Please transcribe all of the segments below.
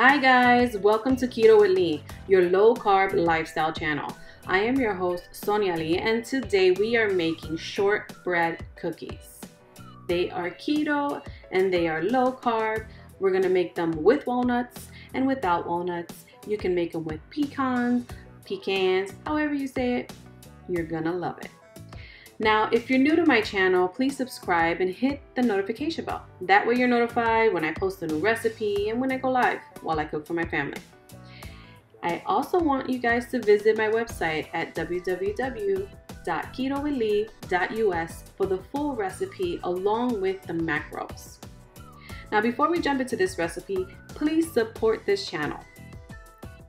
Hi guys, welcome to Keto with Lee, your low carb lifestyle channel. I am your host Sonia Lee and today we are making shortbread cookies. They are keto and they are low carb. We're gonna make them with walnuts and without walnuts. You can make them with pecans, pecans, however you say it. You're gonna love it. Now, if you're new to my channel, please subscribe and hit the notification bell. That way you're notified when I post a new recipe and when I go live while I cook for my family. I also want you guys to visit my website at www.ketowithlee.us for the full recipe along with the macros. Now, before we jump into this recipe, please support this channel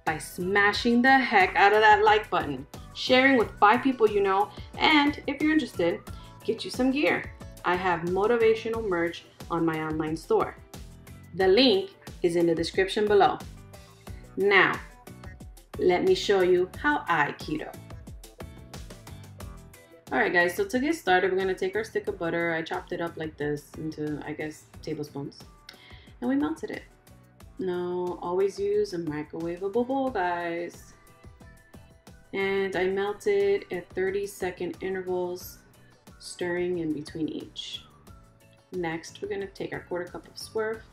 by smashing the heck out of that like button sharing with five people you know, and if you're interested, get you some gear. I have motivational merch on my online store. The link is in the description below. Now, let me show you how I keto. Alright guys, so to get started, we're to take our stick of butter. I chopped it up like this into, I guess, tablespoons. And we melted it. Now, always use a microwavable bowl, guys and I melt it at 30 second intervals, stirring in between each. Next, we're gonna take our quarter cup of swerve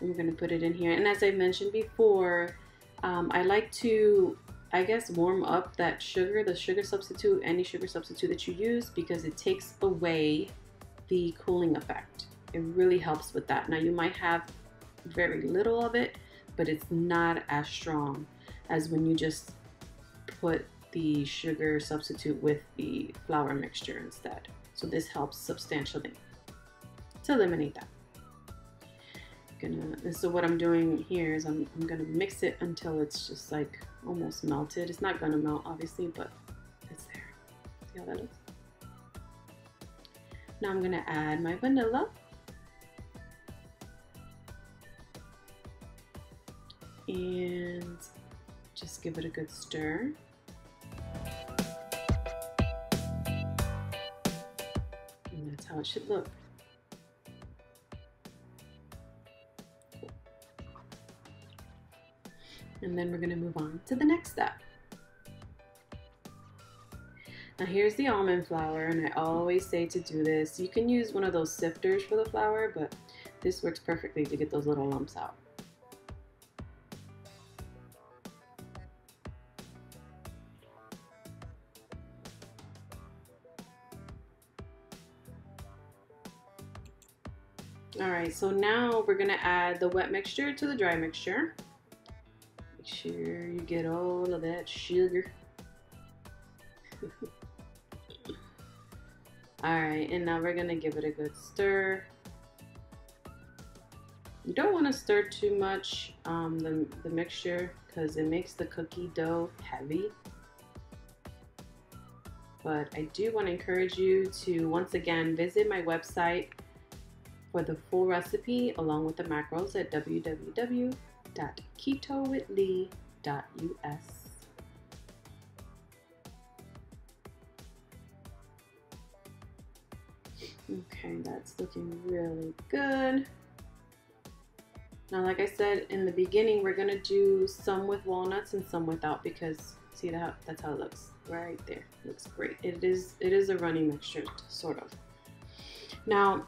and we're gonna put it in here. And as I mentioned before, um, I like to, I guess, warm up that sugar, the sugar substitute, any sugar substitute that you use, because it takes away the cooling effect. It really helps with that. Now you might have very little of it, but it's not as strong as when you just put the sugar substitute with the flour mixture instead. So this helps substantially to eliminate that. Gonna, so what I'm doing here is I'm, I'm gonna mix it until it's just like almost melted. It's not gonna melt obviously, but it's there. See how that looks? Now I'm gonna add my vanilla. And just give it a good stir. It should look. And then we're going to move on to the next step. Now here's the almond flour, and I always say to do this. You can use one of those sifters for the flour, but this works perfectly to get those little lumps out. All right, so now we're gonna add the wet mixture to the dry mixture. Make sure you get all of that sugar. all right, and now we're gonna give it a good stir. You don't want to stir too much um, the, the mixture because it makes the cookie dough heavy. But I do want to encourage you to once again visit my website for the full recipe along with the macros at www.ketowithlee.us. Okay, that's looking really good. Now, like I said in the beginning, we're gonna do some with walnuts and some without because see that that's how it looks right there. Looks great. It is it is a runny mixture, sort of. Now,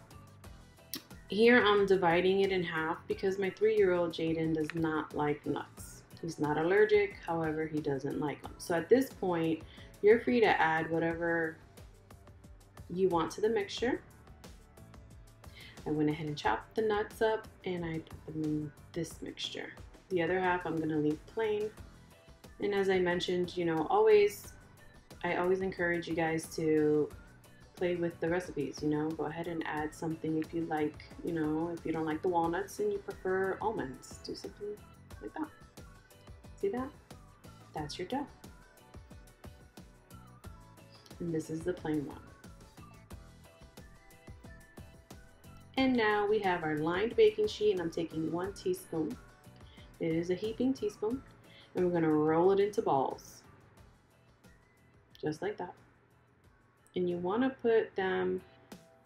here I'm dividing it in half because my three-year-old Jaden does not like nuts. He's not allergic, however, he doesn't like them. So at this point, you're free to add whatever you want to the mixture. I went ahead and chopped the nuts up and I put them in this mixture. The other half I'm gonna leave plain. And as I mentioned, you know, always, I always encourage you guys to play with the recipes, you know, go ahead and add something if you like, you know, if you don't like the walnuts and you prefer almonds, do something like that. See that? That's your dough. And this is the plain one. And now we have our lined baking sheet and I'm taking one teaspoon. It is a heaping teaspoon. And we're gonna roll it into balls. Just like that and you want to put them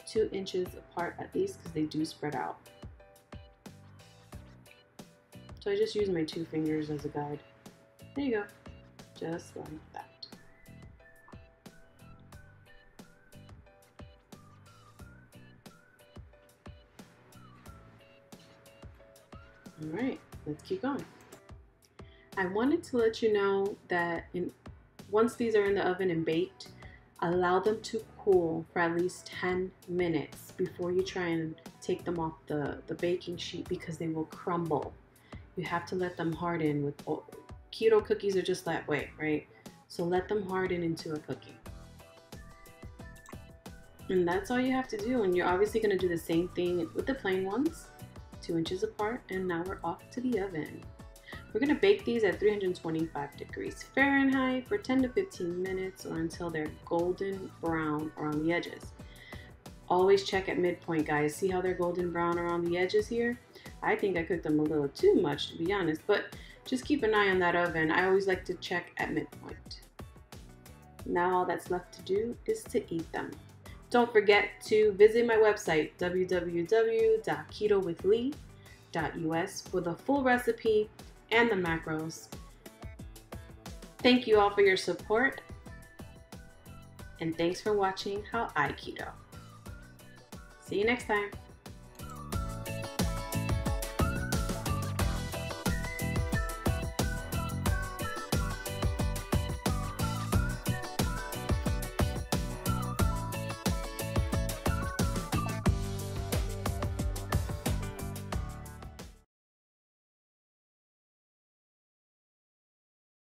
two inches apart at least because they do spread out So I just use my two fingers as a guide. There you go. Just like that. All right, let's keep going. I wanted to let you know that in, once these are in the oven and baked, allow them to cool for at least 10 minutes before you try and take them off the, the baking sheet because they will crumble. You have to let them harden with keto cookies are just that way, right? So let them harden into a cookie. And that's all you have to do. And you're obviously gonna do the same thing with the plain ones two inches apart, and now we're off to the oven. We're gonna bake these at 325 degrees Fahrenheit for 10 to 15 minutes or until they're golden brown around the edges. Always check at midpoint, guys. See how they're golden brown around the edges here? I think I cooked them a little too much, to be honest, but just keep an eye on that oven. I always like to check at midpoint. Now all that's left to do is to eat them. Don't forget to visit my website, www.ketowithlee.us for the full recipe and the macros. Thank you all for your support, and thanks for watching How I Keto. See you next time.